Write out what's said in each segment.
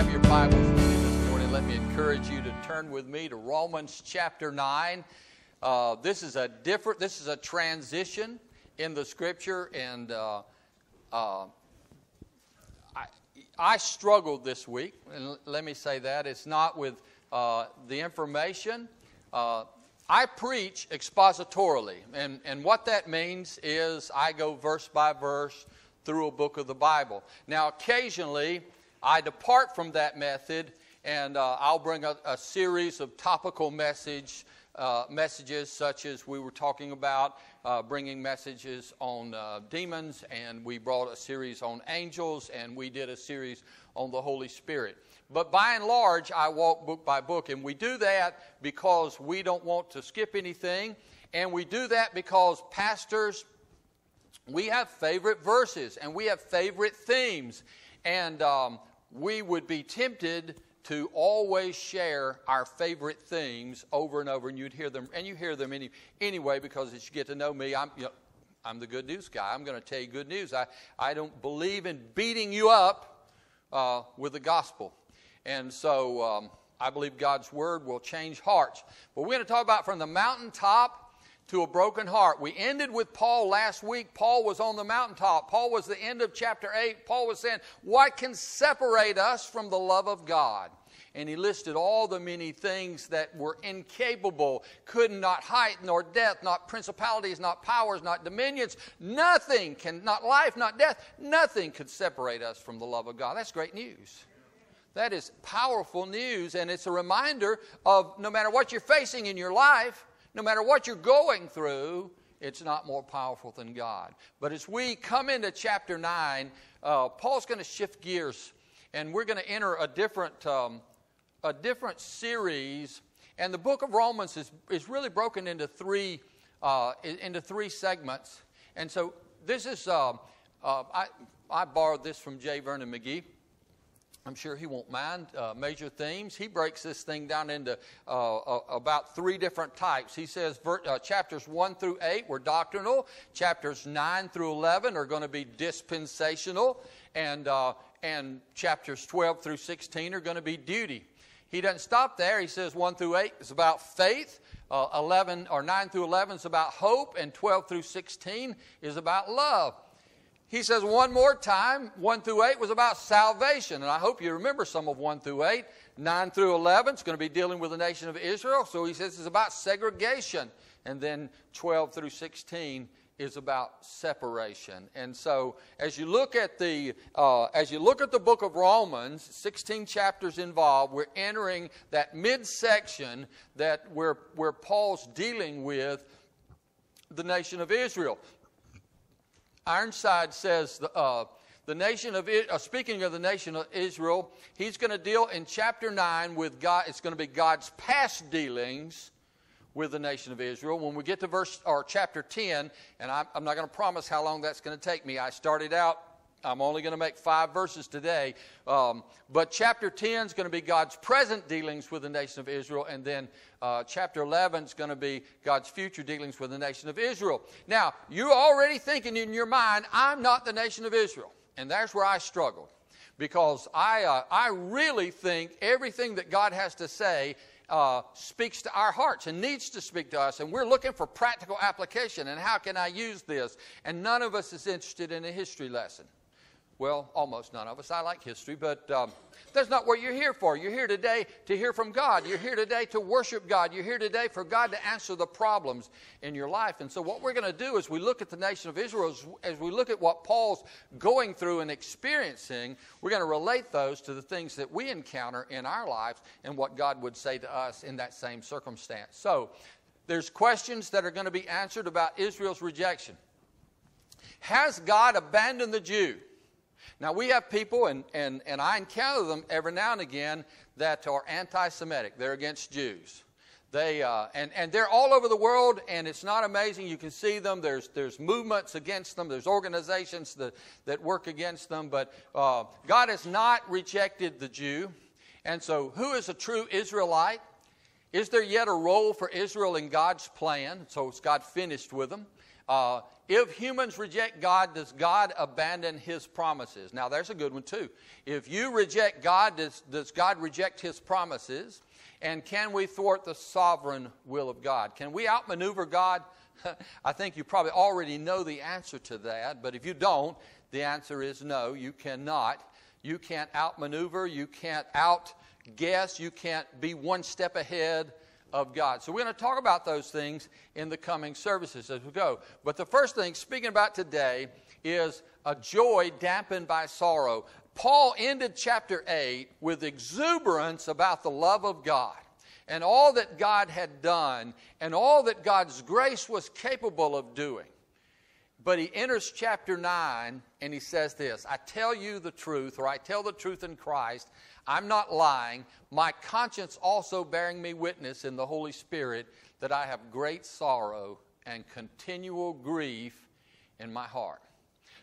have your Bibles with you this morning, let me encourage you to turn with me to Romans chapter 9. Uh, this is a different, this is a transition in the scripture, and uh, uh, I, I struggled this week, and let me say that. It's not with uh, the information. Uh, I preach expositorily, and, and what that means is I go verse by verse through a book of the Bible. Now, occasionally, I depart from that method and uh, I'll bring a, a, series of topical message, uh, messages, such as we were talking about, uh, bringing messages on uh, demons, and we brought a series on angels, and we did a series on the Holy Spirit. But by and large, I walk book by book, and we do that because we don't want to skip anything, and we do that because pastors, we have favorite verses, and we have favorite themes, and um, we would be tempted to always share our favorite things over and over, and you'd hear them, and you hear them any, anyway because as you get to know me, I'm, you know, I'm the good news guy. I'm going to tell you good news. I, I don't believe in beating you up uh, with the gospel. And so um, I believe God's word will change hearts. But we're going to talk about from the mountaintop to a broken heart. We ended with Paul last week. Paul was on the mountaintop. Paul was the end of chapter 8. Paul was saying, What can separate us from the love of God? And he listed all the many things that were incapable, could not height nor depth, not principalities, not powers, not dominions. Nothing can, not life, not death, nothing could separate us from the love of God. That's great news. That is powerful news, and it's a reminder of no matter what you're facing in your life, no matter what you're going through, it's not more powerful than God. But as we come into chapter 9, uh, Paul's going to shift gears and we're going to enter a different, um, a different series. And the book of Romans is, is really broken into three, uh, into three segments. And so this is, uh, uh I, I borrowed this from J. Vernon McGee. I'm sure he won't mind. Uh, major themes. He breaks this thing down into uh, uh, about three different types. He says ver- uh, chapters 1 through 8 were doctrinal, chapters 9 through 11 are going to be dispensational, and, uh, and chapters 12 through 16 are going to be duty. He doesn't stop there. He says 1 through 8 is about faith. Uh, 11 or 9 through 11 is about hope, and 12 through 16 is about love. He says one more time, 1 through 8 was about salvation. And I hope you remember some of 1 through 8. 9 through 11 is going to be dealing with the nation of Israel. So he says it's about segregation. And then 12 through 16 is about separation. And so as you look at the uh, as you look at the book of Romans, 16 chapters involved, we're entering that midsection that where where Paul's dealing with the nation of Israel. Ironside says, uh, the nation of uh, speaking of the nation of Israel, he's going to deal in chapter 9 with God. It's going to be God's past dealings with the nation of Israel. When we get to verse or chapter 10, and I'm, I'm not going to promise how long that's going to take me. I started out I'm only going to make five verses today. Um, but chapter 10 is going to be God's present dealings with the nation of Israel, and then uh, chapter 11 is going to be God's future dealings with the nation of Israel. Now, you're already thinking in your mind, I'm not the nation of Israel. And that's where I struggled. Because I, uh, I really think everything that God has to say uh, speaks to our hearts and needs to speak to us. And we're looking for practical application. And how can I use this? And none of us is interested in a history lesson. Well, almost none of us. I like history, but um, that's not what you're here for. You're here today to hear from God. You're here today to worship God. You're here today for God to answer the problems in your life. And so, what we're going to do is we look at the nation of Israel, as, as we look at what Paul's going through and experiencing, we're going to relate those to the things that we encounter in our lives and what God would say to us in that same circumstance. So, there's questions that are going to be answered about Israel's rejection. Has God abandoned the Jew? Now, we have people, and, and, and I encounter them every now and again, that are anti Semitic. They're against Jews. They, uh, and, and they're all over the world, and it's not amazing. You can see them. There's, there's movements against them, there's organizations that, that work against them. But uh, God has not rejected the Jew. And so, who is a true Israelite? Is there yet a role for Israel in God's plan? So, is God finished with them? Uh, if humans reject God, does God abandon his promises? Now, there's a good one, too. If you reject God, does, does God reject his promises? And can we thwart the sovereign will of God? Can we outmaneuver God? I think you probably already know the answer to that, but if you don't, the answer is no, you cannot. You can't outmaneuver, you can't outguess, you can't be one step ahead of God. So we're going to talk about those things in the coming services as we go. But the first thing, speaking about today, is a joy dampened by sorrow. Paul ended chapter 8 with exuberance about the love of God and all that God had done and all that God's grace was capable of doing. But he enters chapter 9 and he says this I tell you the truth, or I tell the truth in Christ. I'm not lying. My conscience also bearing me witness in the Holy Spirit that I have great sorrow and continual grief in my heart.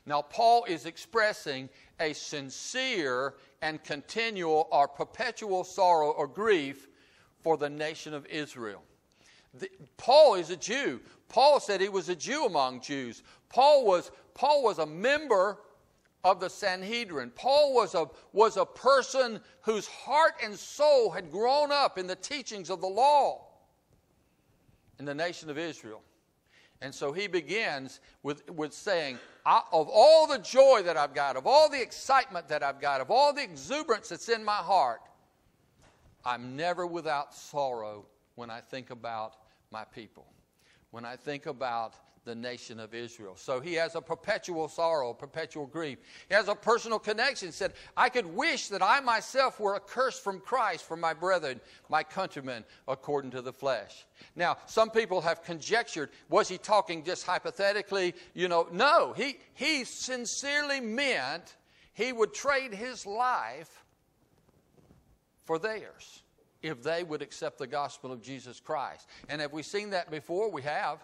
Now, Paul is expressing a sincere and continual or perpetual sorrow or grief for the nation of Israel. The, Paul is a Jew. Paul said he was a Jew among Jews. Paul was, Paul was a member of the Sanhedrin. Paul was a, was a person whose heart and soul had grown up in the teachings of the law in the nation of Israel. And so he begins with, with saying, Of all the joy that I've got, of all the excitement that I've got, of all the exuberance that's in my heart, I'm never without sorrow when I think about my people, when I think about the nation of Israel. So he has a perpetual sorrow, perpetual grief. He has a personal connection. He said, I could wish that I myself were accursed from Christ for my brethren, my countrymen, according to the flesh. Now, some people have conjectured, was he talking just hypothetically? You know, no, he, he sincerely meant he would trade his life for theirs if they would accept the gospel of Jesus Christ. And have we seen that before? We have.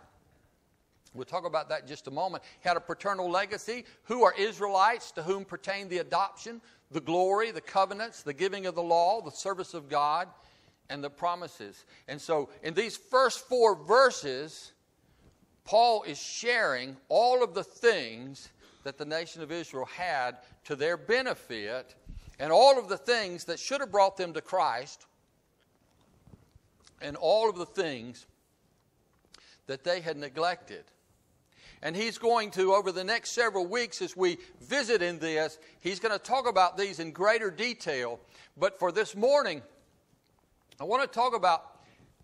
We'll talk about that in just a moment. He had a paternal legacy. Who are Israelites to whom pertain the adoption, the glory, the covenants, the giving of the law, the service of God, and the promises. And so, in these first four verses, Paul is sharing all of the things that the nation of Israel had to their benefit and all of the things that should have brought them to Christ and all of the things that they had neglected. And he's going to, over the next several weeks, as we visit in this, he's going to talk about these in greater detail. But for this morning, I want to talk about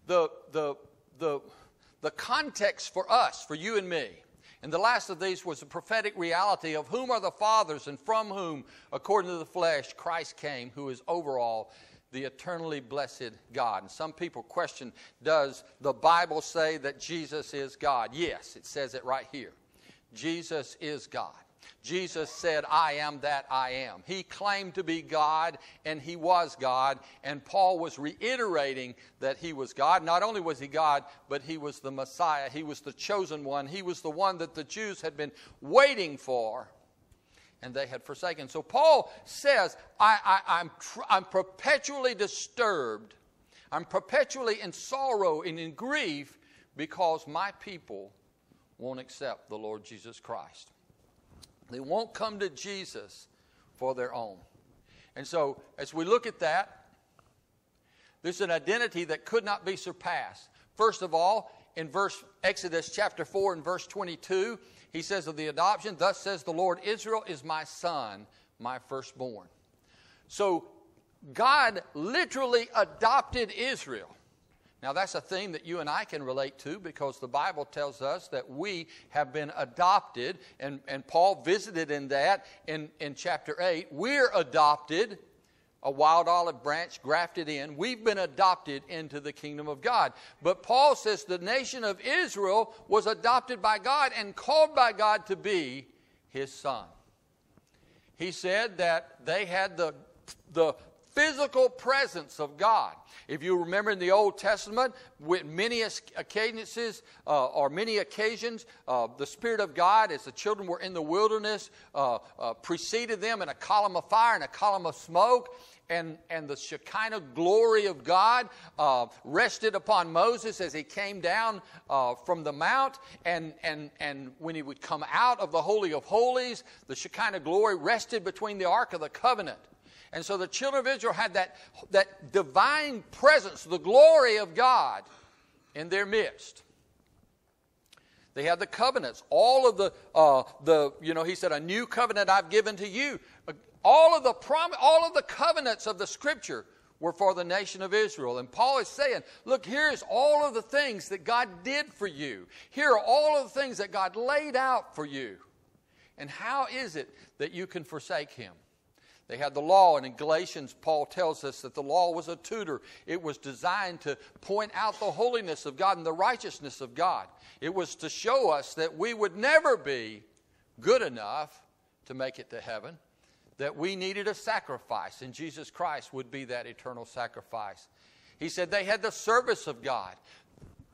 the, the, the, the context for us, for you and me. And the last of these was the prophetic reality of whom are the fathers and from whom, according to the flesh, Christ came, who is over all the eternally blessed God. And some people question Does the Bible say that Jesus is God? Yes, it says it right here. Jesus is God. Jesus said, I am that I am. He claimed to be God, and he was God. And Paul was reiterating that he was God. Not only was he God, but he was the Messiah. He was the chosen one. He was the one that the Jews had been waiting for and they had forsaken. So Paul says, I, am tr- I'm perpetually disturbed. I'm perpetually in sorrow and in grief because my people won't accept the Lord Jesus Christ. They won't come to Jesus for their own. And so, as we look at that, there's an identity that could not be surpassed. First of all, in verse Exodus chapter 4 and verse 22, he says of the adoption, Thus says the Lord, Israel is my son, my firstborn. So God literally adopted Israel. Now, that's a theme that you and I can relate to because the Bible tells us that we have been adopted, and, and Paul visited in that in, in chapter 8. We're adopted a wild olive branch grafted in. We've been adopted into the kingdom of God. But Paul says the nation of Israel was adopted by God and called by God to be his son. He said that they had the, the physical presence of God. If you remember in the Old Testament, with many occasions uh, or many occasions, uh, the Spirit of God, as the children were in the wilderness, uh, uh preceded them in a column of fire and a column of smoke and, and the Shekinah glory of God uh, rested upon Moses as he came down uh, from the mount. And, and, and when he would come out of the Holy of Holies, the Shekinah glory rested between the Ark of the Covenant. And so the children of Israel had that, that divine presence, the glory of God in their midst. They had the covenants. All of the, uh, the, you know, he said, a new covenant I've given to you. All of the prom- all of the covenants of the scripture were for the nation of Israel. And Paul is saying, look, here's all of the things that God did for you. Here are all of the things that God laid out for you. And how is it that you can forsake him? They had the law, and in Galatians, Paul tells us that the law was a tutor. It was designed to point out the holiness of God and the righteousness of God. It was to show us that we would never be good enough to make it to heaven that we needed a sacrifice, and Jesus Christ would be that eternal sacrifice. He said they had the service of God.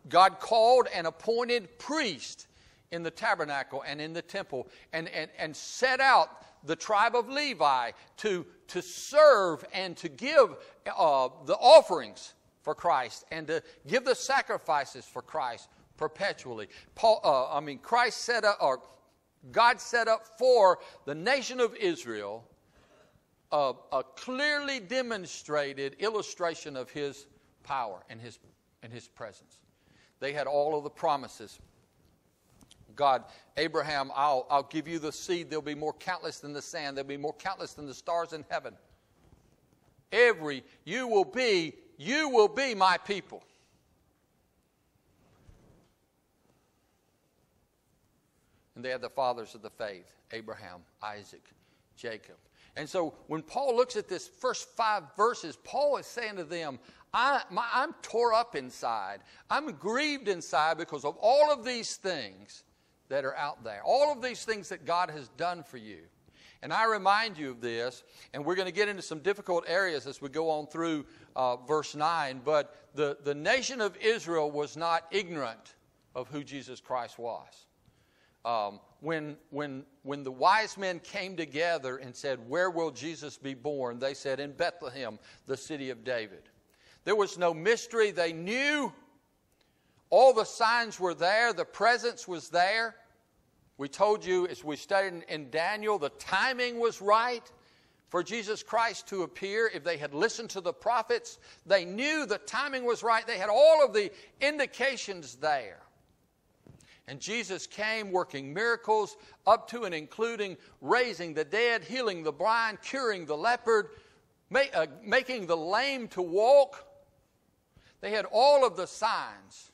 God called and appointed priests in the tabernacle and in the temple and, and, and set out the tribe of Levi to, to serve and to give uh, the offerings for Christ and to give the sacrifices for Christ perpetually. Paul, uh, I mean, Christ set up, or God set up for the nation of Israel a, a clearly demonstrated illustration of his power and his, and his presence. They had all of the promises. God, Abraham, I'll, I'll give you the seed. There'll be more countless than the sand. There'll be more countless than the stars in heaven. Every, you will be, you will be my people. And they had the fathers of the faith Abraham, Isaac, Jacob. And so when Paul looks at this first five verses, Paul is saying to them, I, am tore up inside. I'm grieved inside because of all of these things that are out there, all of these things that God has done for you. And I remind you of this, and we're going to get into some difficult areas as we go on through uh, verse 9. But the, the nation of Israel was not ignorant of who Jesus Christ was. Um, when, when, when the wise men came together and said, Where will Jesus be born? They said, In Bethlehem, the city of David. There was no mystery. They knew all the signs were there, the presence was there. We told you as we studied in Daniel, the timing was right for Jesus Christ to appear. If they had listened to the prophets, they knew the timing was right. They had all of the indications there. And Jesus came working miracles up to and including raising the dead, healing the blind, curing the leopard, uh, making the lame to walk. They had all of the signs.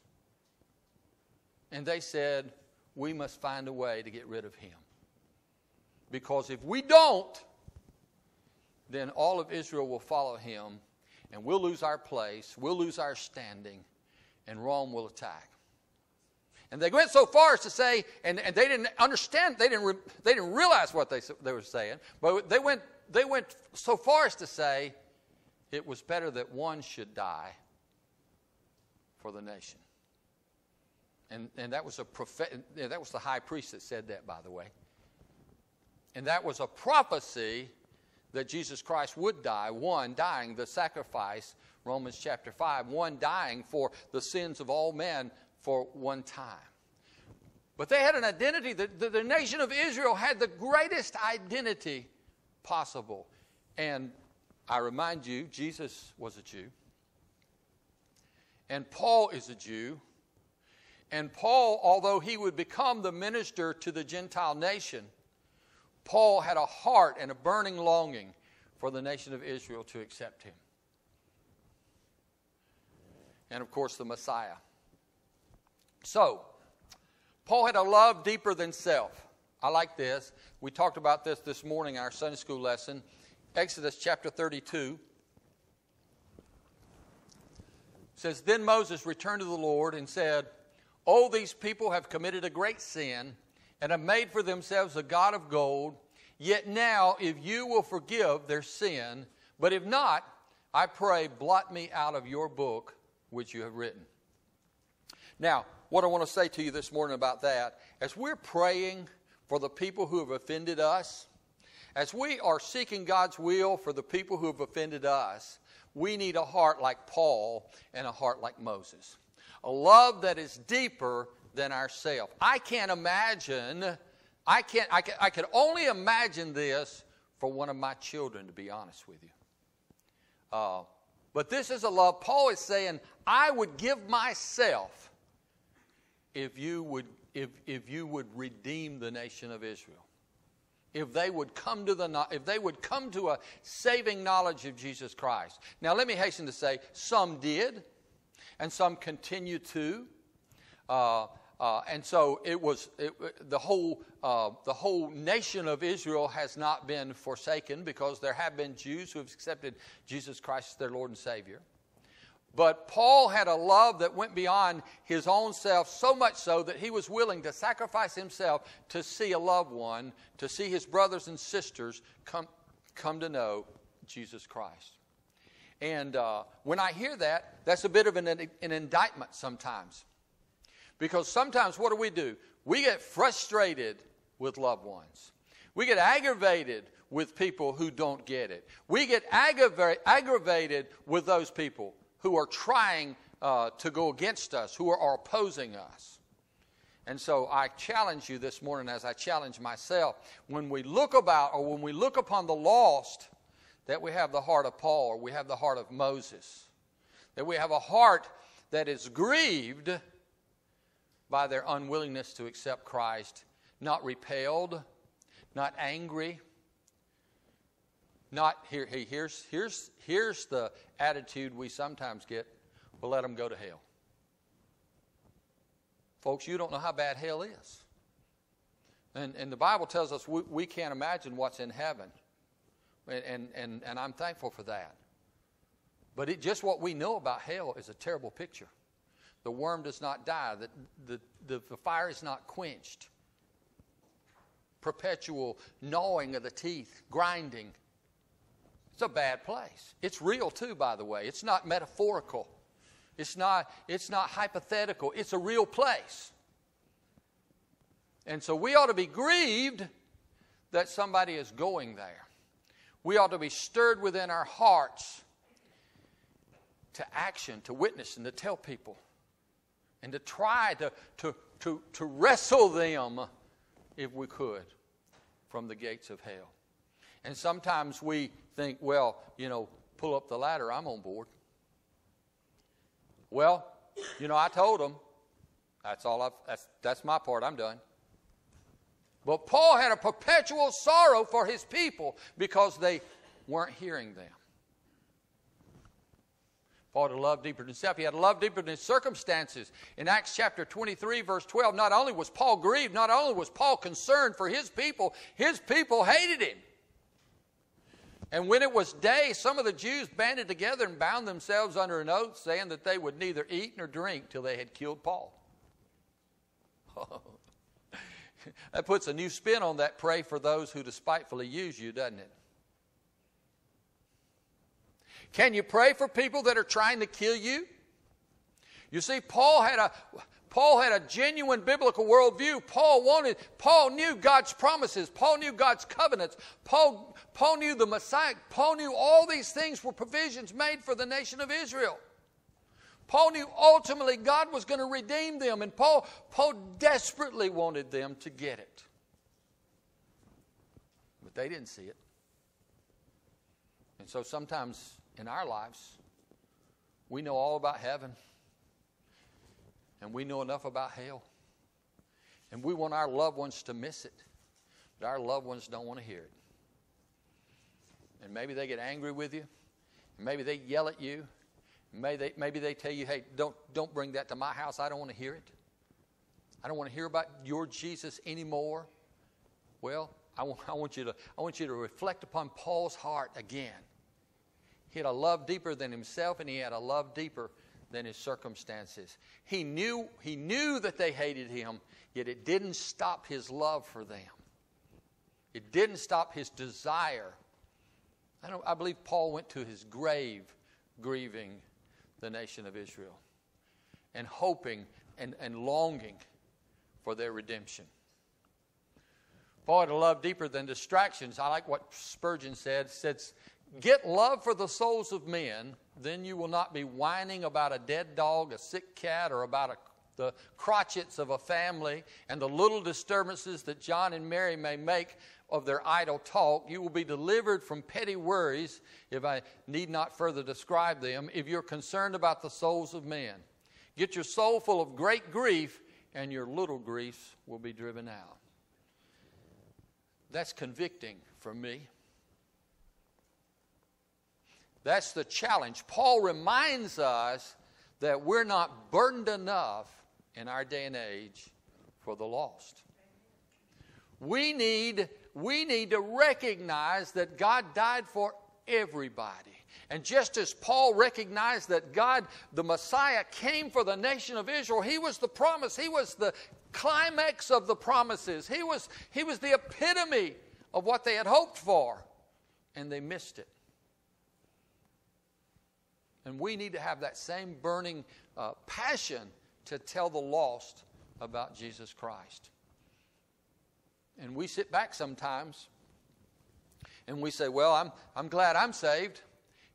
And they said, We must find a way to get rid of him. Because if we don't, then all of Israel will follow him, and we'll lose our place, we'll lose our standing, and Rome will attack. And they went so far as to say, and, and they didn't understand, they didn't, re, they didn't realize what they, they were saying, but they went, they went so far as to say it was better that one should die for the nation. And, and that was a prophet, that was the high priest that said that, by the way. And that was a prophecy that Jesus Christ would die, one dying the sacrifice, Romans chapter 5, one dying for the sins of all men for one time. But they had an identity. The, the, the, nation of Israel had the greatest identity possible. And I remind you, Jesus was a Jew. And Paul is a Jew. And Paul, although he would become the minister to the Gentile nation, Paul had a heart and a burning longing for the nation of Israel to accept him. And of course, the Messiah. So, Paul had a love deeper than self. I like this. We talked about this this morning in our Sunday school lesson. Exodus chapter 32 says, Then Moses returned to the Lord and said, Oh, these people have committed a great sin and have made for themselves a God of gold. Yet now, if you will forgive their sin, but if not, I pray, blot me out of your book which you have written. Now, what I want to say to you this morning about that, as we're praying for the people who have offended us, as we are seeking God's will for the people who have offended us, we need a heart like Paul and a heart like Moses. A love that is deeper than ourself. I can't imagine, I, can't, I, can, I could only imagine this for one of my children, to be honest with you. Uh, but this is a love. Paul is saying, I would give myself if you would, if, if you would redeem the nation of Israel. If they would come to the if they would come to a saving knowledge of Jesus Christ. Now let me hasten to say, some did, and some continue to. Uh, uh, and so it was it, the whole uh, the whole nation of Israel has not been forsaken because there have been Jews who have accepted Jesus Christ as their Lord and Savior. But Paul had a love that went beyond his own self, so much so that he was willing to sacrifice himself to see a loved one, to see his brothers and sisters come, come to know Jesus Christ. And uh, when I hear that, that's a bit of an, an indictment sometimes. Because sometimes what do we do? We get frustrated with loved ones. We get aggravated with people who don't get it. We get aggrava- aggravated with those people who are trying uh, to go against us, who are, are opposing us. And so I challenge you this morning, as I challenge myself, when we look about or when we look upon the lost, that we have the heart of Paul or we have the heart of Moses. That we have a heart that is grieved by their unwillingness to accept Christ, not repelled, not angry. Not here, hey, here's, here's, here's the attitude we sometimes get we'll let them go to hell. Folks, you don't know how bad hell is. And, and the Bible tells us we, we can't imagine what's in heaven. And, and, and, and I'm thankful for that. But it, just what we know about hell is a terrible picture. The worm does not die, the, the, the, the fire is not quenched. Perpetual gnawing of the teeth, grinding. It's a bad place. It's real too, by the way. It's not metaphorical. It's not, it's not hypothetical. It's a real place. And so we ought to be grieved that somebody is going there. We ought to be stirred within our hearts to action, to witness, and to tell people and to try to, to, to, to wrestle them, if we could, from the gates of hell. And sometimes we think, well, you know, pull up the ladder, I'm on board. Well, you know, I told them, that's all I've, that's, that's my part, I'm done. But Paul had a perpetual sorrow for his people because they weren't hearing them. Paul had a love deeper than himself. He had a love deeper than his circumstances. In Acts chapter 23, verse 12, not only was Paul grieved, not only was Paul concerned for his people, his people hated him. And when it was day, some of the Jews banded together and bound themselves under an oath, saying that they would neither eat nor drink till they had killed Paul. that puts a new spin on that pray for those who despitefully use you, doesn't it? Can you pray for people that are trying to kill you? You see, Paul had a Paul had a genuine biblical worldview. Paul wanted, Paul knew God's promises. Paul knew God's covenants. Paul, Paul knew the Messiah. Paul knew all these things were provisions made for the nation of Israel. Paul knew ultimately God was going to redeem them, and Paul, Paul desperately wanted them to get it. But they didn't see it. And so sometimes in our lives. We know all about heaven, and we know enough about hell. And we want our loved ones to miss it, but our loved ones don't want to hear it. And maybe they get angry with you, and maybe they yell at you, maybe they, maybe they tell you, hey, don't, don't bring that to my house. I don't want to hear it. I don't want to hear about your Jesus anymore. Well, I want, I want, you to, I want you to reflect upon Paul's heart again. He had a love deeper than himself, and he had a love deeper than his circumstances. He knew, he knew that they hated him, yet it didn't stop his love for them. It didn't stop his desire. I, don't, I believe Paul went to his grave grieving the nation of Israel and hoping and, and longing for their redemption. Paul had a love deeper than distractions. I like what Spurgeon said. says, Get love for the souls of men, then you will not be whining about a dead dog, a sick cat, or about a, the crotchets of a family and the little disturbances that John and Mary may make of their idle talk. You will be delivered from petty worries, if I need not further describe them, if you're concerned about the souls of men. Get your soul full of great grief, and your little griefs will be driven out. That's convicting for me. That's the challenge. Paul reminds us that we're not burdened enough in our day and age for the lost. We need, we need to recognize that God died for everybody. And just as Paul recognized that God, the Messiah, came for the nation of Israel, he was the promise, he was the climax of the promises, he was, he was the epitome of what they had hoped for, and they missed it. And we need to have that same burning uh, passion to tell the lost about Jesus Christ. And we sit back sometimes and we say, Well, I'm, I'm glad I'm saved,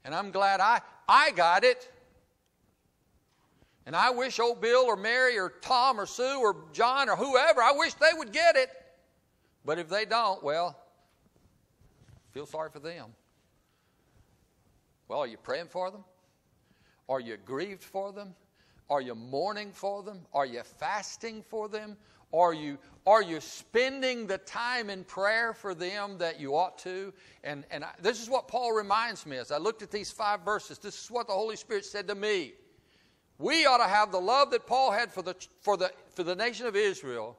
and I'm glad I, I got it. And I wish old Bill or Mary or Tom or Sue or John or whoever, I wish they would get it. But if they don't, well, feel sorry for them. Well, are you praying for them? Are you grieved for them? Are you mourning for them? Are you fasting for them? Are you, are you spending the time in prayer for them that you ought to? And, and I, this is what Paul reminds me as I looked at these five verses. This is what the Holy Spirit said to me. We ought to have the love that Paul had for the, for the, for the nation of Israel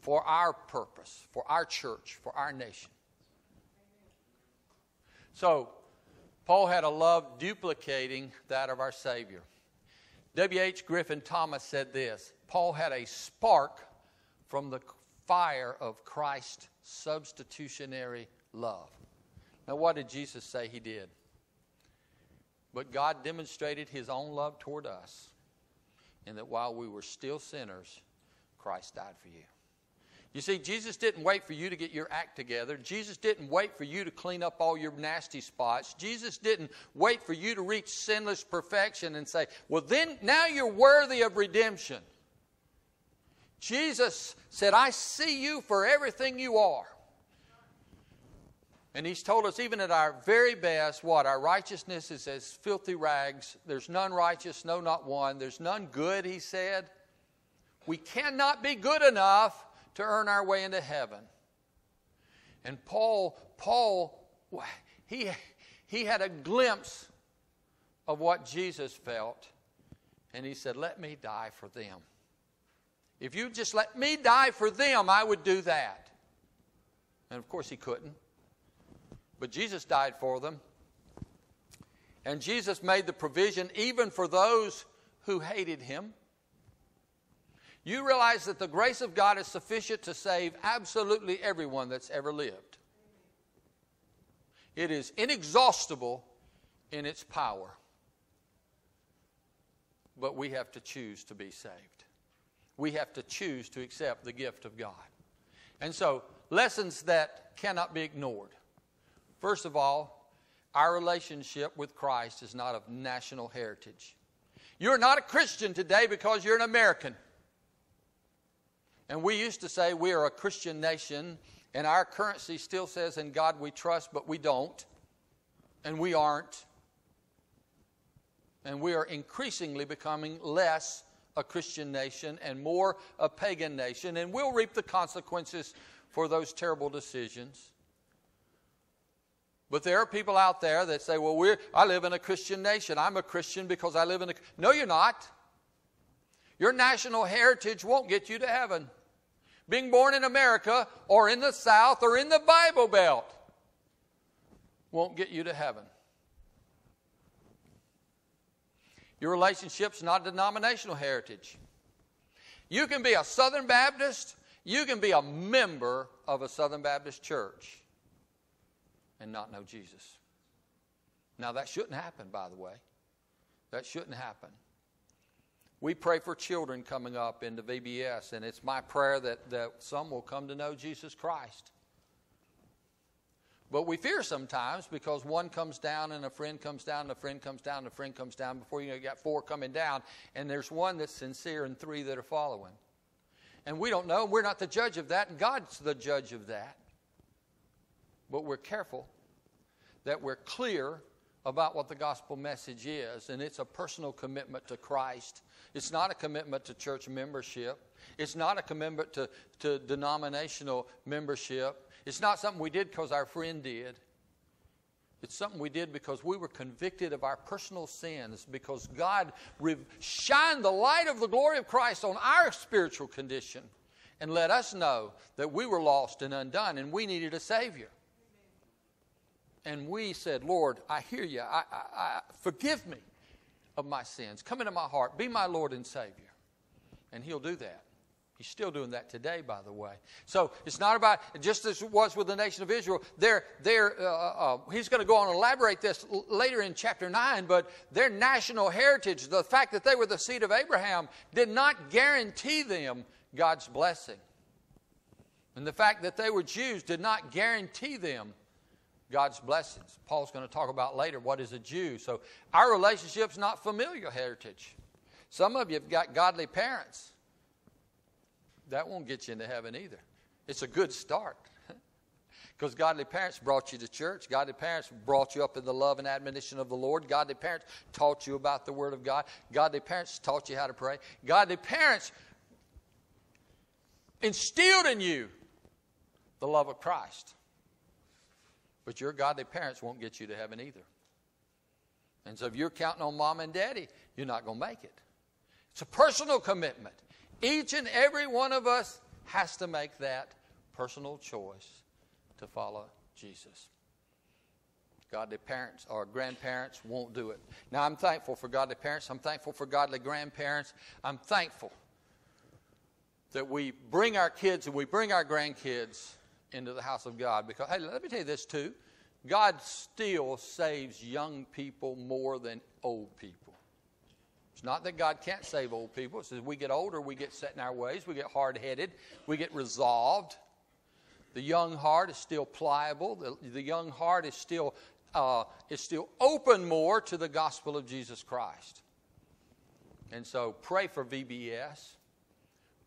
for our purpose, for our church, for our nation. So, Paul had a love duplicating that of our Savior. W.H. Griffith Thomas said this Paul had a spark from the fire of Christ's substitutionary love. Now, what did Jesus say he did? But God demonstrated his own love toward us, in that while we were still sinners, Christ died for you. You see, Jesus didn't wait for you to get your act together. Jesus didn't wait for you to clean up all your nasty spots. Jesus didn't wait for you to reach sinless perfection and say, well, then now you're worthy of redemption. Jesus said, I see you for everything you are. And he's told us, even at our very best, what? Our righteousness is as filthy rags. There's none righteous, no, not one. There's none good, he said. We cannot be good enough to earn our way into heaven. And Paul, Paul, he, he had a glimpse of what Jesus felt, and he said, Let me die for them. If you just let me die for them, I would do that. And of course, he couldn't. But Jesus died for them. And Jesus made the provision even for those who hated him you realize that the grace of God is sufficient to save absolutely everyone that's ever lived. It is inexhaustible in its power. But we have to choose to be saved. We have to choose to accept the gift of God. And so, lessons that cannot be ignored. First of all, our relationship with Christ is not of national heritage. You're not a Christian today because you're an American. And we used to say we are a Christian nation, and our currency still says, In God we trust, but we don't. And we aren't. And we are increasingly becoming less a Christian nation and more a pagan nation, and we'll reap the consequences for those terrible decisions. But there are people out there that say, well, we're, I live in a Christian nation. I'm a Christian because I live in a. No, you're not. Your national heritage won't get you to heaven being born in America or in the South or in the Bible Belt won't get you to heaven. Your relationship's not a denominational heritage. You can be a Southern Baptist, you can be a member of a Southern Baptist church and not know Jesus. Now, that shouldn't happen, by the way. That shouldn't happen. We pray for children coming up into VBS, and it's my prayer that, that some will come to know Jesus Christ. But we fear sometimes because one comes down and a friend comes down and a friend comes down and a friend comes down. Before you know, you got four coming down, and there's one that's sincere and three that are following. And we don't know. We're not the judge of that, and God's the judge of that. But we're careful that we're clear about what the gospel message is, and it's a personal commitment to Christ. It's not a commitment to church membership. It's not a commitment to, to denominational membership. It's not something we did because our friend did. It's something we did because we were convicted of our personal sins, because God shined the light of the glory of Christ on our spiritual condition and let us know that we were lost and undone and we needed a Savior. And we said, Lord, I hear you. I, I, I, forgive me of my sins. Come into my heart. Be my Lord and Savior. And He'll do that. He's still doing that today, by the way. So it's not about, just as it was with the nation of Israel, they're, they're, uh, uh, uh he's going to go on and elaborate this later in chapter 9, but their national heritage, the fact that they were the seed of Abraham, did not guarantee them God's blessing. And the fact that they were Jews did not guarantee them God's blessings. Paul's going to talk about later what is a Jew. So our relationship's not familial heritage. Some of you have got godly parents that won't get you into heaven either. It's a good start. Because godly parents brought you to church. Godly parents brought you up in the love and admonition of the Lord. Godly parents taught you about the Word of God. Godly parents taught you how to pray. Godly parents instilled in you the love of Christ. But your godly parents won't get you to heaven either. And so if you're counting on mom and daddy, you're not going to make it. It's a personal commitment. Each and every one of us has to make that personal choice to follow Jesus. Godly parents or grandparents won't do it. Now, I'm thankful for godly parents. I'm thankful for godly grandparents. I'm thankful that we bring our kids and we bring our grandkids into the house of God. Because, hey, let me tell you this too God still saves young people more than old people. It's not that God can't save old people. It's as we get older, we get set in our ways, we get hard headed, we get resolved. The young heart is still pliable. The, the young heart is still, uh, is still open more to the gospel of Jesus Christ. And so pray for VBS.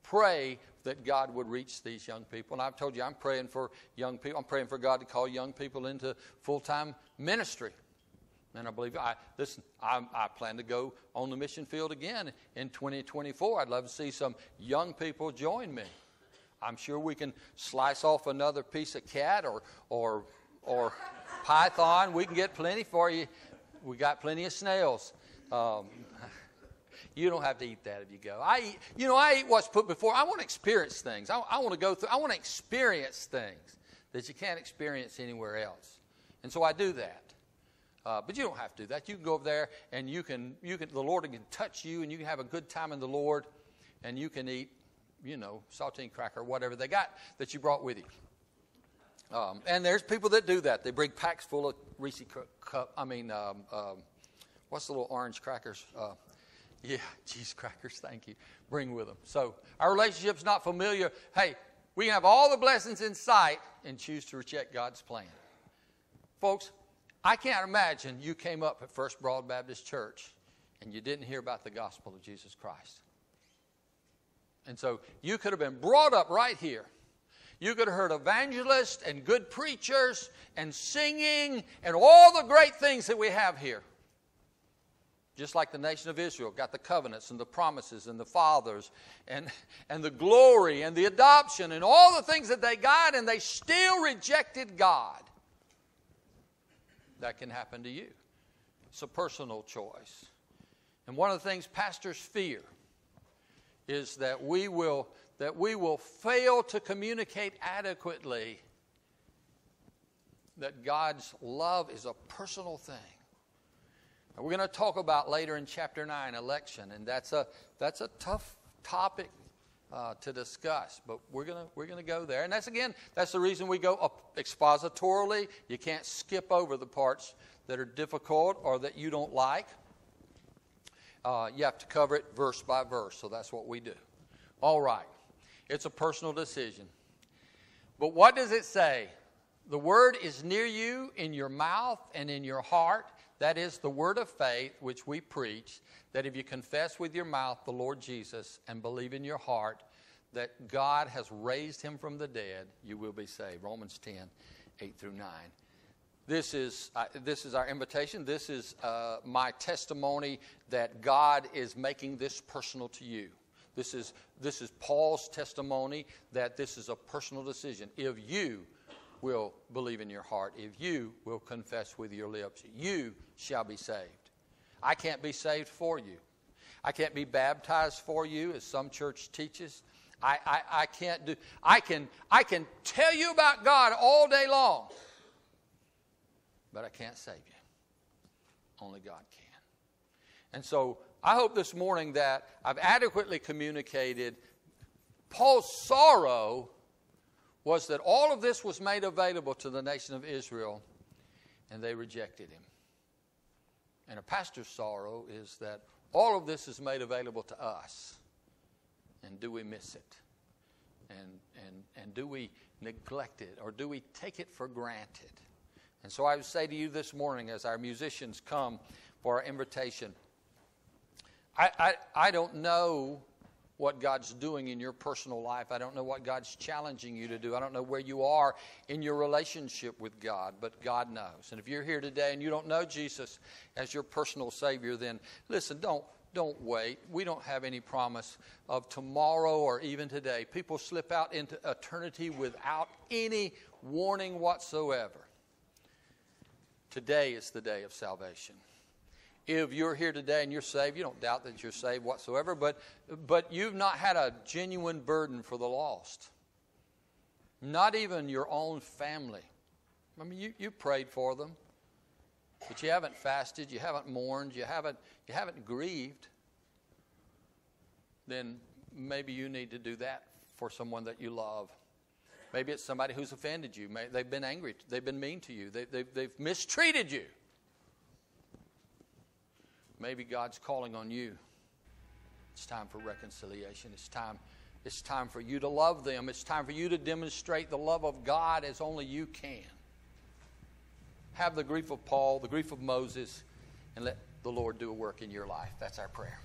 Pray that God would reach these young people. And I've told you, I'm praying for young people. I'm praying for God to call young people into full time ministry. And I believe, I, listen, I, I, plan to go on the mission field again in 2024. I'd love to see some young people join me. I'm sure we can slice off another piece of cat or, or, or python. We can get plenty for you. We got plenty of snails. Um, you don't have to eat that if you go. I eat, you know, I eat what's put before. I want to experience things. I, I want to go through, I want to experience things that you can't experience anywhere else. And so I do that. Uh, but you don't have to do that. You can go over there and you can, you can, the Lord can touch you and you can have a good time in the Lord and you can eat, you know, saltine cracker, whatever they got that you brought with you. Um, and there's people that do that. They bring packs full of Reese cup. I mean, um, um, what's the little orange crackers? Uh, yeah, cheese crackers. Thank you. Bring with them. So our relationship's not familiar. Hey, we can have all the blessings in sight and choose to reject God's plan. Folks, I can't imagine you came up at First Broad Baptist Church and you didn't hear about the gospel of Jesus Christ. And so you could have been brought up right here. You could have heard evangelists and good preachers and singing and all the great things that we have here. Just like the nation of Israel got the covenants and the promises and the fathers and, and the glory and the adoption and all the things that they got, and they still rejected God that can happen to you. It's a personal choice. And one of the things pastors fear is that we will that we will fail to communicate adequately that God's love is a personal thing. We're going to talk about later in chapter 9 election and that's a that's a tough topic uh, to discuss. But we're gonna we're gonna go there, and that's again that's the reason we go up expositorily. You can't skip over the parts that are difficult or that you don't like. uh, you have to cover it verse by verse. So that's what we do. All right. It's a personal decision. But what does it say? The word is near you in your mouth and in your heart. That is the word of faith which we preach, that if you confess with your mouth the Lord Jesus and believe in your heart that God has raised him from the dead, you will be saved. Romans 10, 8 through 9. This is, uh, this is our invitation. This is uh, my testimony that God is making this personal to you. This is, this is Paul's testimony that this is a personal decision. If you will believe in your heart, if you will confess with your lips, you shall be saved. I can't be saved for you. I can't be baptized for you, as some church teaches. I, I, I can't do I can I can tell you about God all day long, but I can't save you. Only God can. And so I hope this morning that I've adequately communicated Paul's sorrow was that all of this was made available to the nation of Israel and they rejected him. And a pastor's sorrow is that all of this is made available to us. And do we miss it? And, and, and do we neglect it? Or do we take it for granted? And so I would say to you this morning, as our musicians come for our invitation, I, I, I don't know what God's doing in your personal life. I don't know what God's challenging you to do. I don't know where you are in your relationship with God, but God knows. And if you're here today and you don't know Jesus as your personal Savior, then listen, don't. Don't wait. We don't have any promise of tomorrow or even today. People slip out into eternity without any warning whatsoever. Today is the day of salvation if you're here today and you're saved, you don't doubt that you're saved whatsoever, but, but you've not had a genuine burden for the lost. Not even your own family. I mean, you, you prayed for them, but you haven't fasted, you haven't mourned, you haven't, you haven't grieved. Then maybe you need to do that for someone that you love. Maybe it's somebody who's offended you. They've been angry. They've been mean to you. They, have they've mistreated you. Maybe God's calling on you. It's time for reconciliation. It's time, it's time for you to love them. It's time for you to demonstrate the love of God as only you can. Have the grief of Paul, the grief of Moses, and let the Lord do a work in your life. That's our prayer.